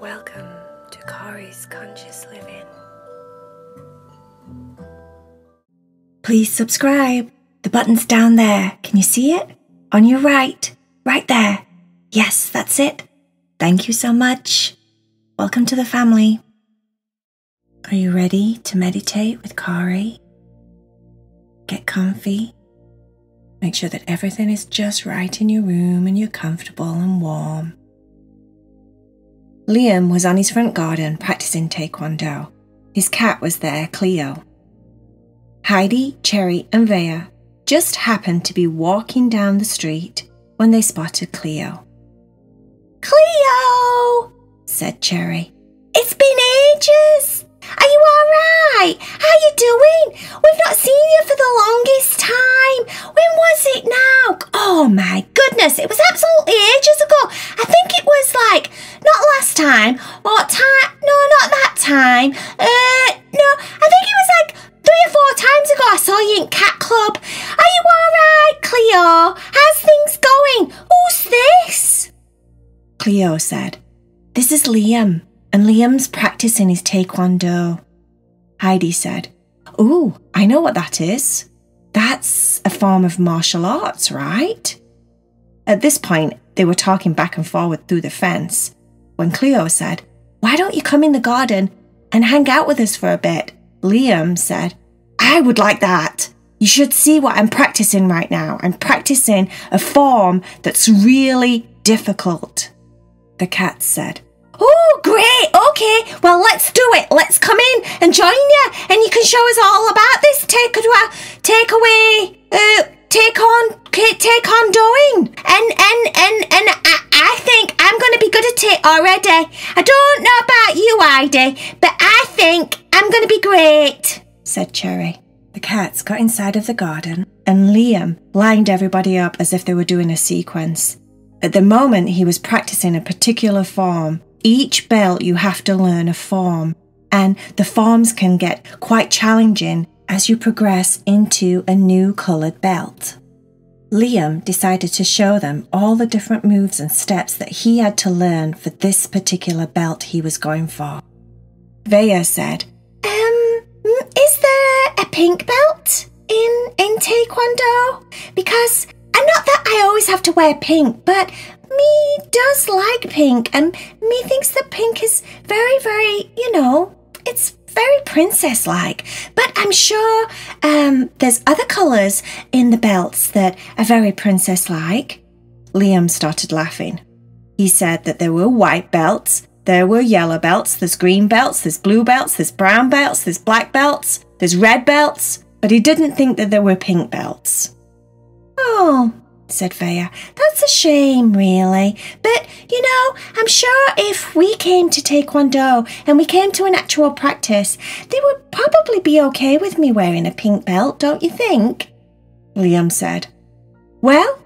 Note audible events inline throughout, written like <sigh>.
Welcome to Cory's Conscious Living. Please subscribe. The button's down there. Can you see it? On your right. Right there. Yes, that's it. Thank you so much. Welcome to the family. Are you ready to meditate with Kari? Get comfy. Make sure that everything is just right in your room and you're comfortable and warm. Liam was on his front garden practicing Taekwondo. His cat was there, Cleo. Heidi, Cherry, and Vaya just happened to be walking down the street when they spotted Cleo. Cleo, said Cherry. It's been ages. Are you all right? How you doing? We've not seen you for the longest time. When was it now? Oh my goodness, it was absolutely ages ago. I think it was like not last time or time. No, not that time. Uh, no, I think it was like three or four times ago. I saw you in Cat Club. Are you all right, Cleo? How's things going? Who's this? Cleo said, This is Liam and Liam's practicing his taekwondo. Heidi said, Ooh, I know what that is. That's a form of martial arts, right? At this point, they were talking back and forward through the fence when Cleo said, Why don't you come in the garden and hang out with us for a bit? Liam said, I would like that. You should see what I'm practicing right now. I'm practicing a form that's really difficult. The cat said, Oh, great. Okay. Well, let's do it. Let's come in and join you. And you can show us all about this take, take away, uh, take on, take on doing. And, and, and, and I, I think I'm going to be good at it already. I don't know about you, Heidi, but I think I'm going to be great, said Cherry. The cats got inside of the garden and Liam lined everybody up as if they were doing a sequence. At the moment, he was practicing a particular form each belt you have to learn a form, and the forms can get quite challenging as you progress into a new coloured belt. Liam decided to show them all the different moves and steps that he had to learn for this particular belt he was going for. Vaya said, Um, is there a pink belt in, in Taekwondo? Because, and not that I always have to wear pink, but me does like pink, and me thinks that pink is very, very, you know, it's very princess like. But I'm sure um, there's other colours in the belts that are very princess like. Liam started laughing. He said that there were white belts, there were yellow belts, there's green belts, there's blue belts, there's brown belts, there's black belts, there's red belts, but he didn't think that there were pink belts. Oh, said Vaya. That's a shame, really. But, you know, I'm sure if we came to Taekwondo and we came to an actual practice, they would probably be okay with me wearing a pink belt, don't you think? Liam said. Well,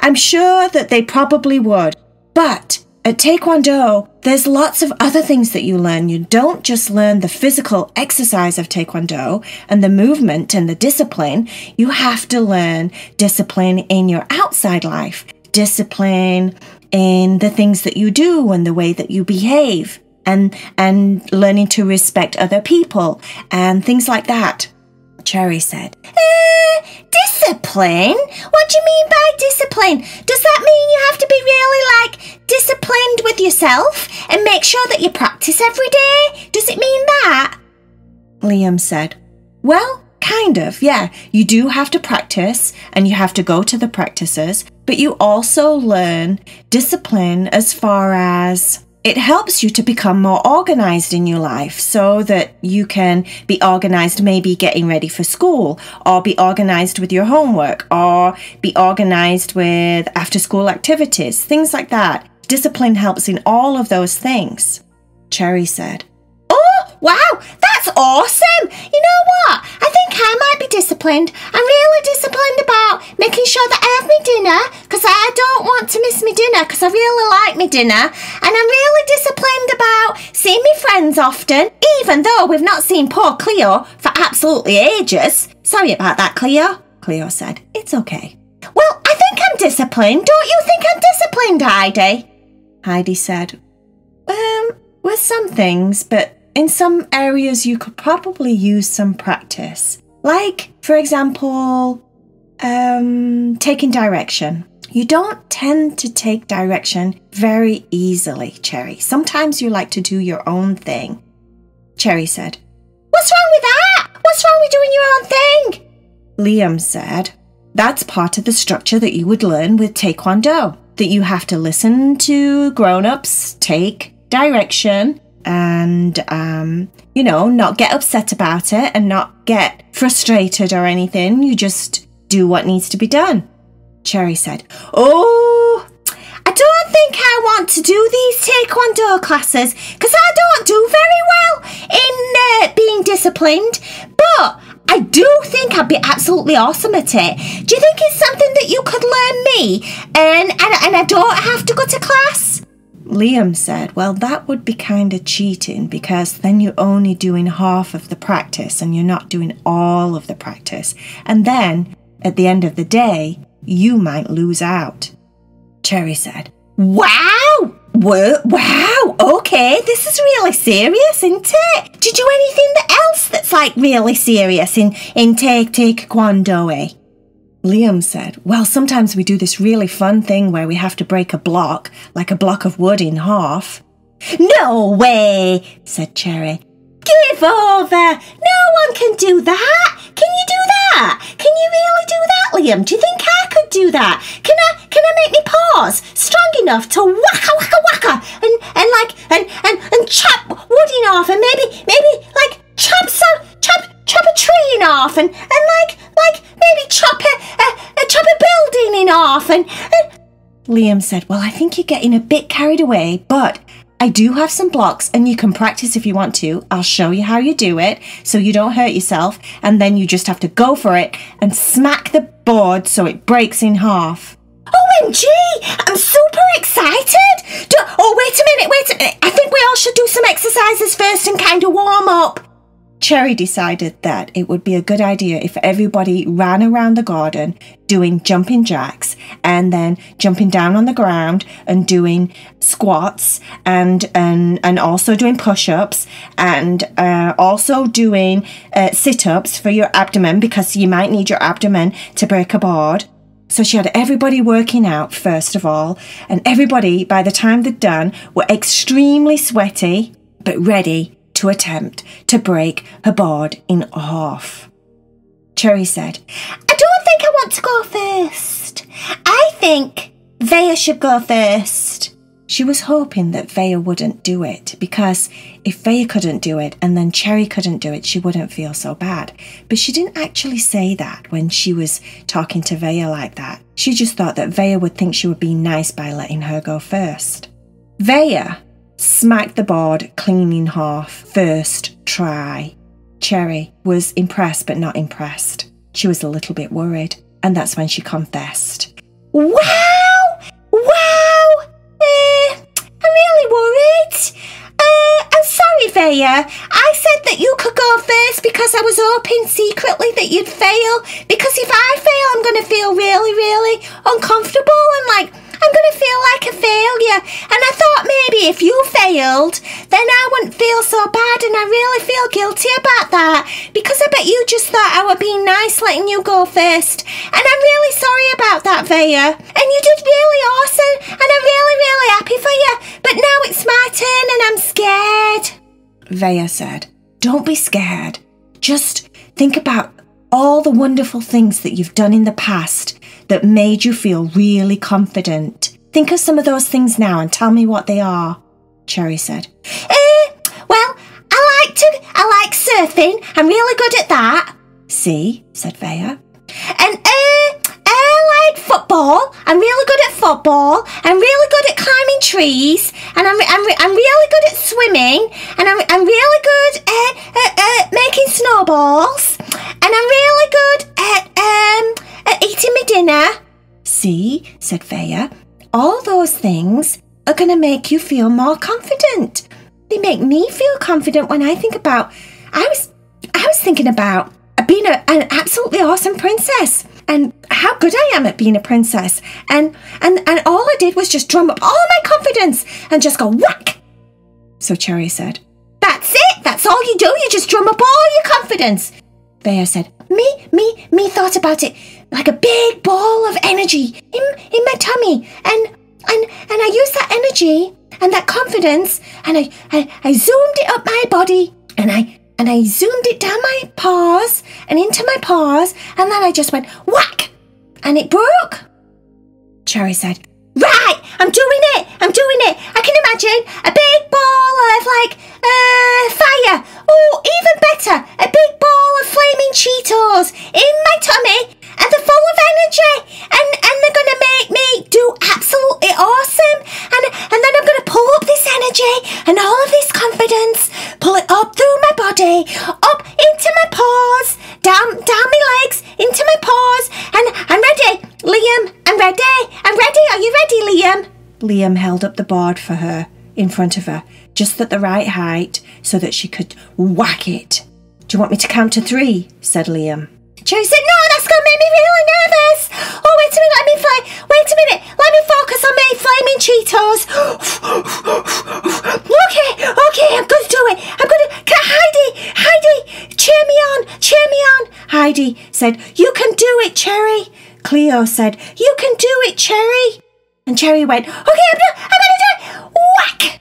I'm sure that they probably would. But at Taekwondo, there's lots of other things that you learn. You don't just learn the physical exercise of Taekwondo and the movement and the discipline. You have to learn discipline in your outside life, discipline in the things that you do and the way that you behave and, and learning to respect other people and things like that. Cherry said. Uh, discipline? What do you mean by discipline? Does that mean you have to be really like disciplined with yourself and make sure that you practice every day? Does it mean that? Liam said. Well, kind of, yeah. You do have to practice and you have to go to the practices, but you also learn discipline as far as it helps you to become more organized in your life so that you can be organized, maybe getting ready for school, or be organized with your homework, or be organized with after school activities, things like that. Discipline helps in all of those things. Cherry said, wow, that's awesome! You know what? I think I might be disciplined. I'm really disciplined about making sure that I have my dinner because I don't want to miss my dinner because I really like my dinner. And I'm really disciplined about seeing my friends often, even though we've not seen poor Cleo for absolutely ages. Sorry about that, Cleo, Cleo said. It's okay. Well, I think I'm disciplined. Don't you think I'm disciplined, Heidi? Heidi said, Um, with some things, but in some areas you could probably use some practice. Like, for example, um, taking direction. You don't tend to take direction very easily, Cherry. Sometimes you like to do your own thing. Cherry said, What's wrong with that? What's wrong with doing your own thing? Liam said, That's part of the structure that you would learn with Taekwondo. That you have to listen to grown ups, take direction, and, um, you know, not get upset about it and not get frustrated or anything. You just do what needs to be done. Cherry said, Oh, I don't think I want to do these Taekwondo classes because I don't do very well in uh, being disciplined, but I do think I'd be absolutely awesome at it. Do you think it's something that you could learn me and, and, and I don't have to go to class? Liam said, Well, that would be kind of cheating because then you're only doing half of the practice and you're not doing all of the practice. And then at the end of the day, you might lose out. Cherry said, Wow! Wow! Okay, this is really serious, isn't it? Do you do anything else that's like really serious in, in Take Taekwondo? Eh? Liam said, Well, sometimes we do this really fun thing where we have to break a block, like a block of wood, in half. No way, said Cherry. Give over! No one can do that! Can you do that? Can you really do that, Liam? Do you think I could do that? Can I can I make me paws strong enough to wacka wacka wacka and and like and and, and chop wood in half and maybe maybe like chop some chop chop a tree in half and and like like maybe chop a, a, a chop a building in half and, and Liam said, Well, I think you're getting a bit carried away, but I do have some blocks and you can practice if you want to. I'll show you how you do it so you don't hurt yourself. And then you just have to go for it and smack the board so it breaks in half. OMG! I'm super excited! Do- oh, wait a minute, wait a minute. I think we all should do some exercises first and kind of warm up. Cherry decided that it would be a good idea if everybody ran around the garden doing jumping jacks and then jumping down on the ground and doing squats and and and also doing push-ups and uh, also doing uh, sit-ups for your abdomen because you might need your abdomen to break a board. So she had everybody working out first of all, and everybody by the time they'd done were extremely sweaty but ready to attempt to break her board in half. Cherry said, I don't think I want to go first. I think Vaya should go first. She was hoping that Vaya wouldn't do it because if Vaya couldn't do it and then Cherry couldn't do it, she wouldn't feel so bad. But she didn't actually say that when she was talking to Vaya like that. She just thought that Vaya would think she would be nice by letting her go first. Vaya smacked the board clean in half first try. Cherry was impressed but not impressed. She was a little bit worried, and that's when she confessed. Wow! Wow! Uh, I'm really worried. Uh, I'm sorry, Vaya. I said that you could go first because I was hoping secretly that you'd fail. Because if I fail, I'm going to feel really, really uncomfortable and like I'm going to feel like a failure. And I thought maybe if you failed, then I wouldn't feel so bad. And I really feel guilty about that because I bet you just thought I would be nice letting you go first. And I'm really sorry about that, Vaya. And you did really awesome. And I'm really, really happy for you. But now it's my turn and I'm scared. Vaya said, Don't be scared. Just think about all the wonderful things that you've done in the past that made you feel really confident. Think of some of those things now and tell me what they are, Cherry said. Eh, well, I like to, I like surfing. I'm really good at that. See, said Vaya. And, uh, I like football. I'm really good at football. I'm really good at climbing trees. And I'm, I'm, I'm really good at swimming. And I'm, I'm really good at, at, at making snowballs. And I'm really good at, um, at eating my dinner. See, said Vaya, all those things are going to make you feel more confident. They make me feel confident when I think about. I was, I was thinking about being a, an absolutely awesome princess and how good I am at being a princess. And and and all I did was just drum up all my confidence and just go whack. So Cherry said, That's it! That's all you do! You just drum up all your confidence! Vaya said, Me, me, me thought about it like a big ball of energy in, in my tummy. And, and, and I used that energy and that confidence and I, I, I zoomed it up my body and I, and I zoomed it down my paws and into my paws and then I just went whack and it broke. Cherry said, Right, I'm doing it, I'm doing it. I can imagine a big ball of like uh, fire. Oh, even better, a big ball of flaming Cheetos in my tummy and they're full of energy and, and they're gonna make me do absolutely awesome. And and then I'm gonna pull up this energy and all of this confidence, pull it up through my body, up into my paws, down down my legs, into my paws, and I'm ready. Liam, I'm ready. I'm ready. Are you ready, Liam? Liam held up the board for her in front of her, just at the right height so that she could whack it. Do you want me to count to three? said Liam. Cherry said, No, that's going to make me really nervous. Oh, wait a minute, let me fly. Wait a minute, let me focus on my flaming Cheetos. <sighs> okay, okay, I'm going to do it. I'm going to. Heidi, Heidi, cheer me on, cheer me on. Heidi said, You can do it, Cherry. Cleo said, You can do it, Cherry. And Cherry went, Okay, I'm, do- I'm going to do it. Whack!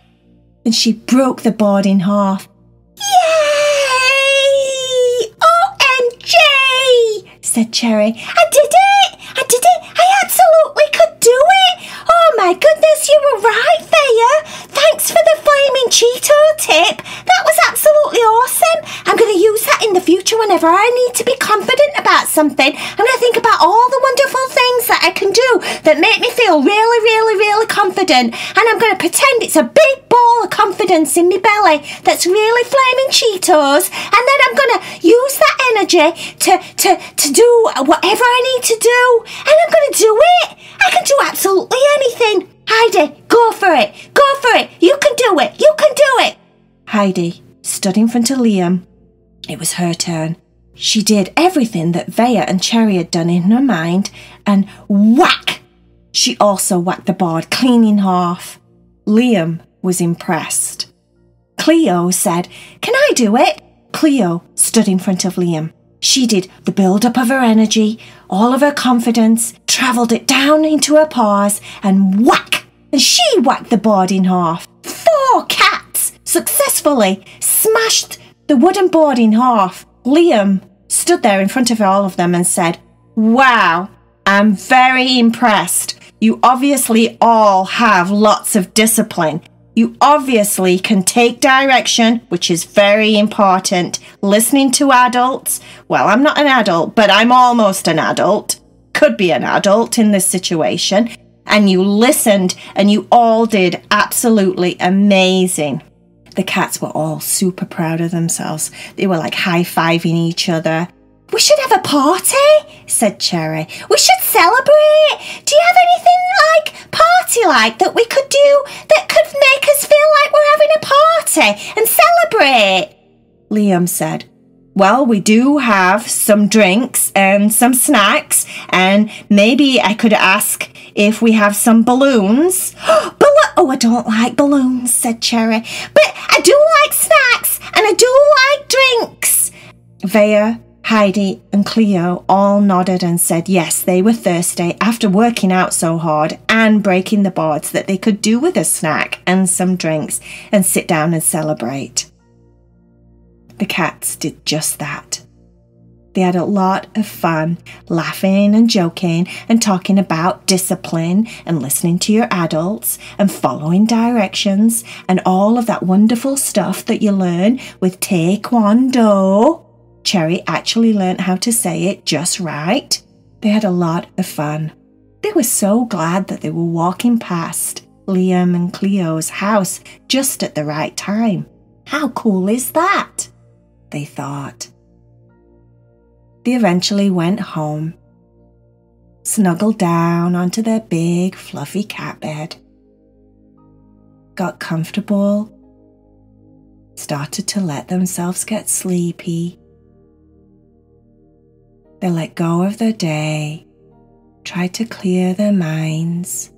And she broke the board in half. Yay! OMG! said Cherry. I did it! I did it! I absolutely could do it! Oh my goodness, you were right, Vaya! Thanks for the flaming Cheeto tip! That was absolutely awesome! I'm going to use that in the future whenever I need to be confident about something. I'm going to think about all the wonderful things that I can do that make me feel really, really, really confident. And I'm going to pretend it's a big ball of confidence in my belly that's really flaming Cheetos. And then I'm going to use that energy to, to, to do whatever I need to do. And I'm going to do it. I can do absolutely anything. Heidi, go for it. Go for it. You can do it. You can do it. Heidi stood in front of Liam. It was her turn. She did everything that Vaya and Cherry had done in her mind, and whack! She also whacked the board clean in half. Liam was impressed. Cleo said, Can I do it? Cleo stood in front of Liam. She did the build up of her energy, all of her confidence, travelled it down into her paws, and whack! And she whacked the board in half. Four cats successfully smashed the wooden board in half. Liam stood there in front of all of them and said, Wow, I'm very impressed. You obviously all have lots of discipline. You obviously can take direction, which is very important. Listening to adults. Well, I'm not an adult, but I'm almost an adult. Could be an adult in this situation. And you listened and you all did absolutely amazing. The cats were all super proud of themselves. They were like high fiving each other. We should have a party, said Cherry. We should celebrate. Do you have anything like party like that we could do that could make us feel like we're having a party and celebrate? Liam said. Well, we do have some drinks and some snacks, and maybe I could ask if we have some balloons. <gasps> Ballo- oh, I don't like balloons, said Cherry. But I do like snacks and I do like drinks. Vaya, Heidi, and Cleo all nodded and said yes, they were thirsty after working out so hard and breaking the boards that they could do with a snack and some drinks and sit down and celebrate. The cats did just that. They had a lot of fun laughing and joking and talking about discipline and listening to your adults and following directions and all of that wonderful stuff that you learn with Taekwondo. Cherry actually learned how to say it just right. They had a lot of fun. They were so glad that they were walking past Liam and Cleo's house just at the right time. How cool is that? They thought. They eventually went home, snuggled down onto their big, fluffy cat bed, got comfortable, started to let themselves get sleepy. They let go of their day, tried to clear their minds,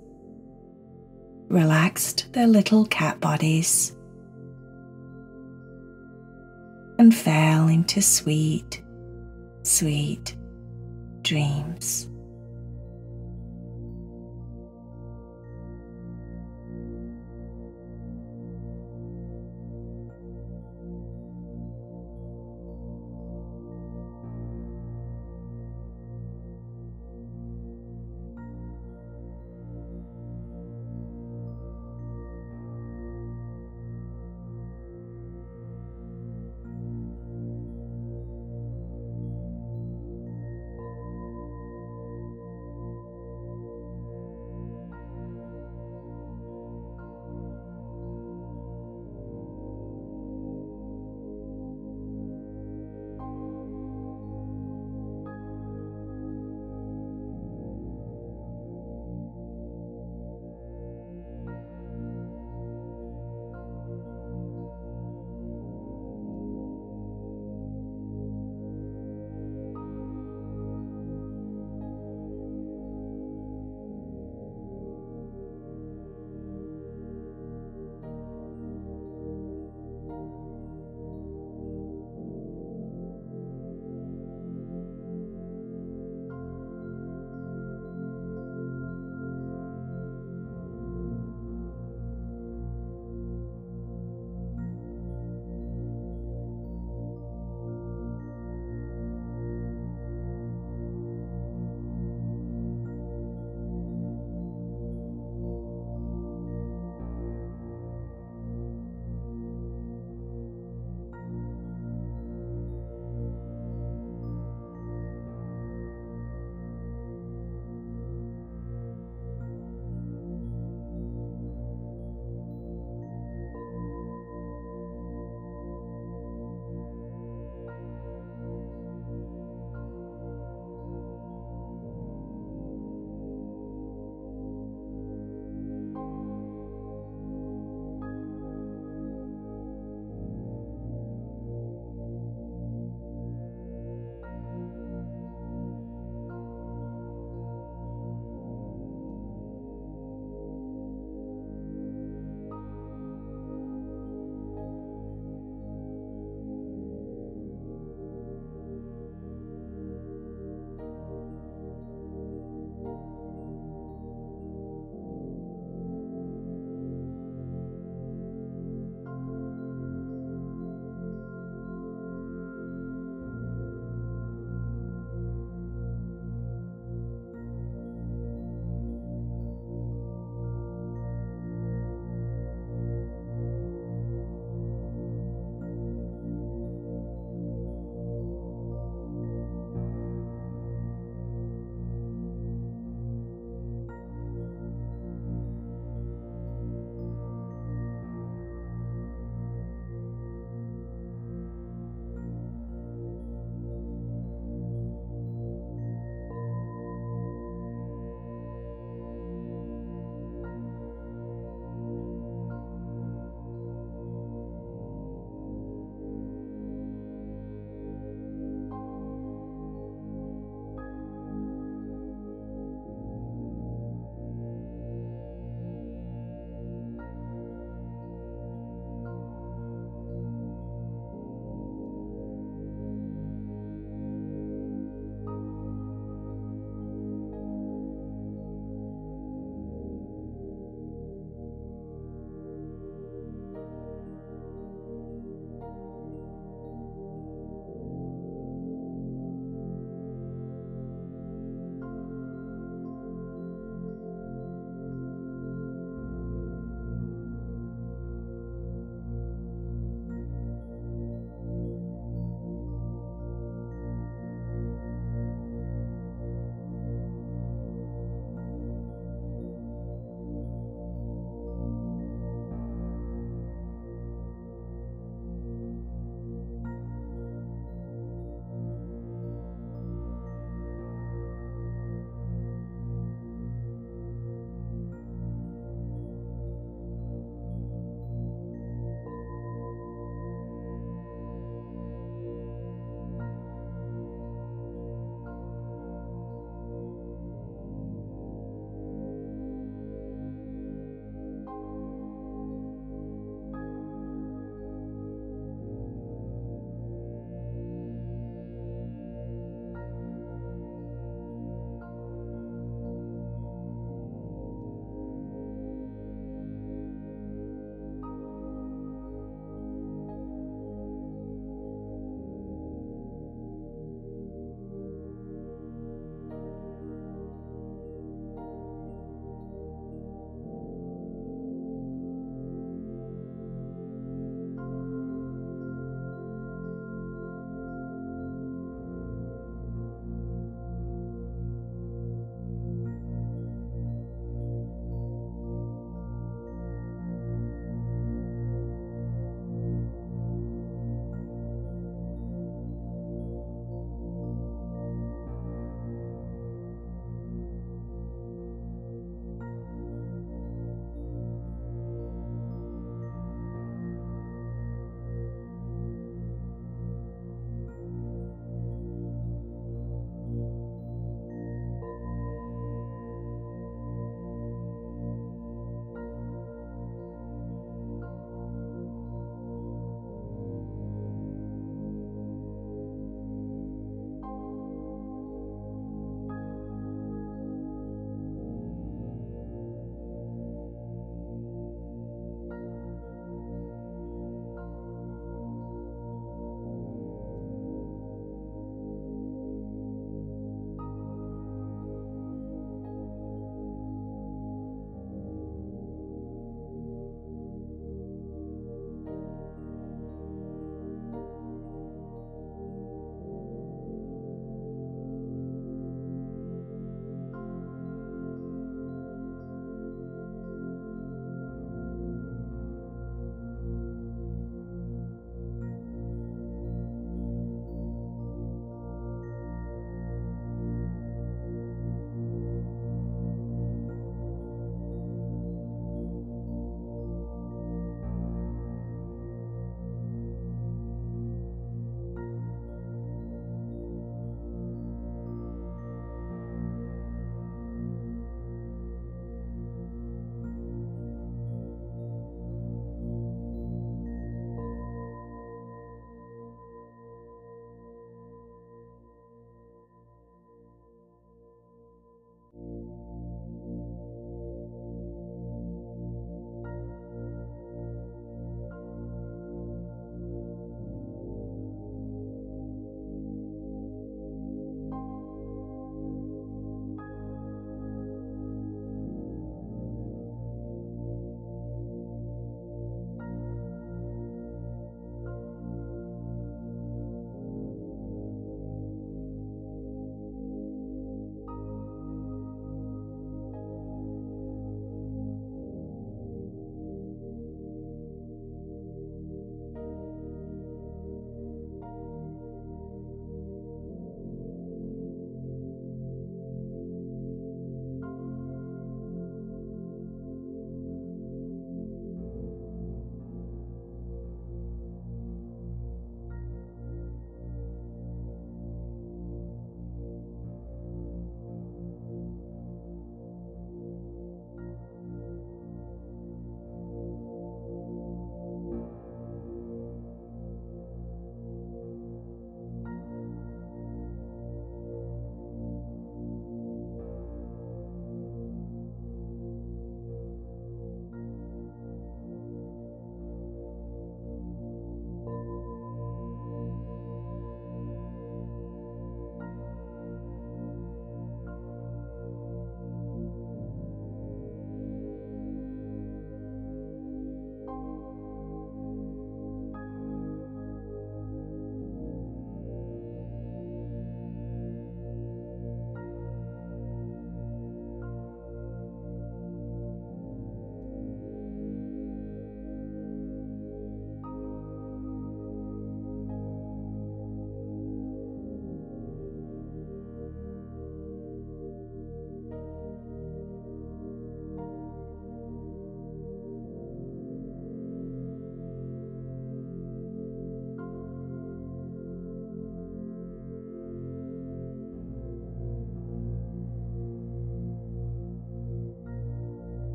relaxed their little cat bodies, and fell into sweet, sweet dreams.